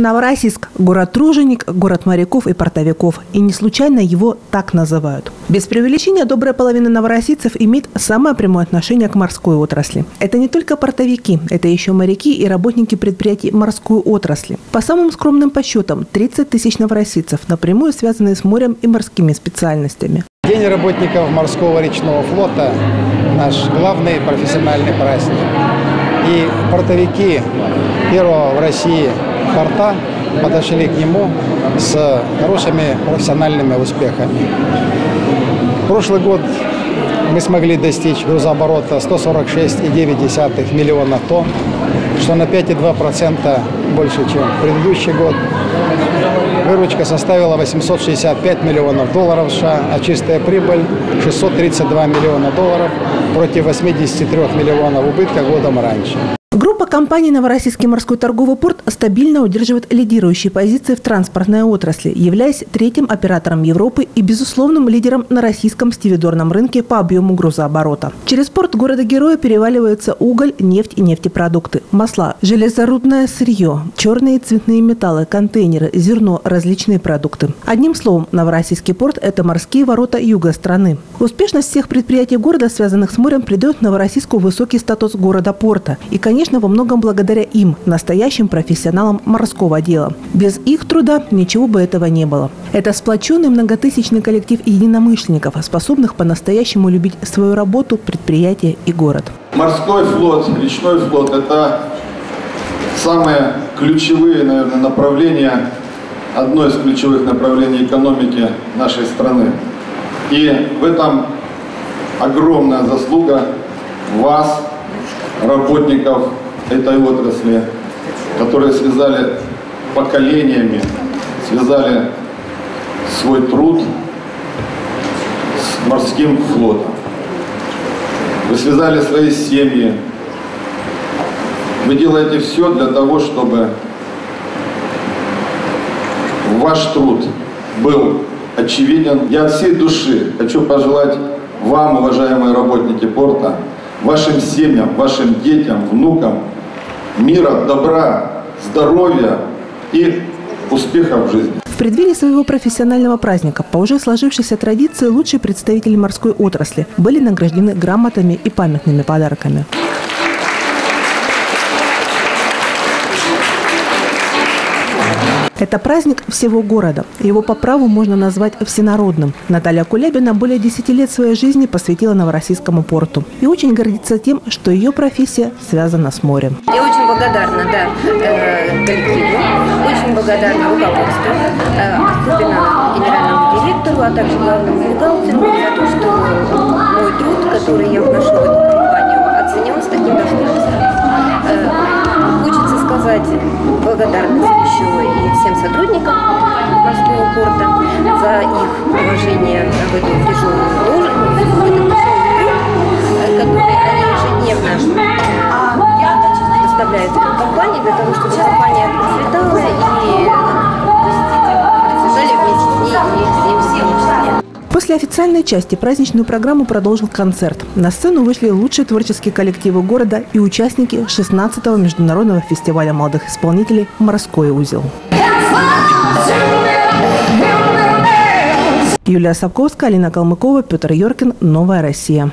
Новороссийск – город-труженик, город моряков и портовиков. И не случайно его так называют. Без преувеличения добрая половина новороссийцев имеет самое прямое отношение к морской отрасли. Это не только портовики, это еще моряки и работники предприятий морской отрасли. По самым скромным подсчетам, 30 тысяч новороссийцев напрямую связаны с морем и морскими специальностями. День работников морского речного флота – наш главный профессиональный праздник. И портовики первого в России порта подошли к нему с хорошими профессиональными успехами. Прошлый год мы смогли достичь грузооборота 146,9 миллиона тонн, что на 5,2% больше, чем предыдущий год. Выручка составила 865 миллионов долларов США, а чистая прибыль 632 миллиона долларов против 83 миллионов убытка годом раньше. Группа компаний «Новороссийский морской торговый порт» стабильно удерживает лидирующие позиции в транспортной отрасли, являясь третьим оператором Европы и безусловным лидером на российском стивидорном рынке по объему грузооборота. Через порт города-героя переваливаются уголь, нефть и нефтепродукты, масла, железорудное сырье, черные и цветные металлы, контейнеры, зерно, различные продукты. Одним словом, Новороссийский порт – это морские ворота юга страны. Успешность всех предприятий города, связанных с морем, придает Новороссийску высокий статус города-порта. И, конечно, конечно, во многом благодаря им, настоящим профессионалам морского дела. Без их труда ничего бы этого не было. Это сплоченный многотысячный коллектив единомышленников, способных по-настоящему любить свою работу, предприятие и город. Морской флот, речной флот – это самые ключевые, наверное, направления, одно из ключевых направлений экономики нашей страны. И в этом огромная заслуга вас, работников этой отрасли, которые связали поколениями, связали свой труд с морским флотом. Вы связали свои семьи. Вы делаете все для того, чтобы ваш труд был очевиден. Я от всей души хочу пожелать вам, уважаемые работники порта, вашим семьям, вашим детям, внукам мира, добра, здоровья и успехов в жизни. В преддверии своего профессионального праздника по уже сложившейся традиции лучшие представители морской отрасли были награждены грамотами и памятными подарками. Это праздник всего города. Его по праву можно назвать всенародным. Наталья Кулябина более 10 лет своей жизни посвятила Новороссийскому порту. И очень гордится тем, что ее профессия связана с морем. Я очень благодарна да, э, коллективу, очень благодарна руководству, э, особенно генеральному директору, а также главному бухгалтеру за то, что мой труд, который я вношу в эту в эту тяжелую должность, в этот тяжелый труд, который они ежедневно доставляют компании для того, чтобы компания процветала и. После официальной части праздничную программу продолжил концерт. На сцену вышли лучшие творческие коллективы города и участники 16-го международного фестиваля молодых исполнителей «Морской узел». Юлия Сапковская, Алина Калмыкова, Петр Йоркин. Новая Россия.